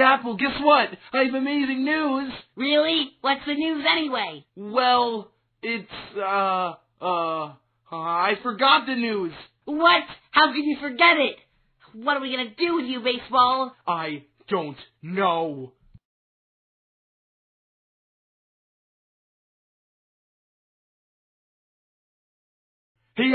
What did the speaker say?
Apple, guess what? I have amazing news. Really? What's the news anyway? Well, it's, uh, uh, I forgot the news. What? How can you forget it? What are we gonna do with you, baseball? I don't know. Hey,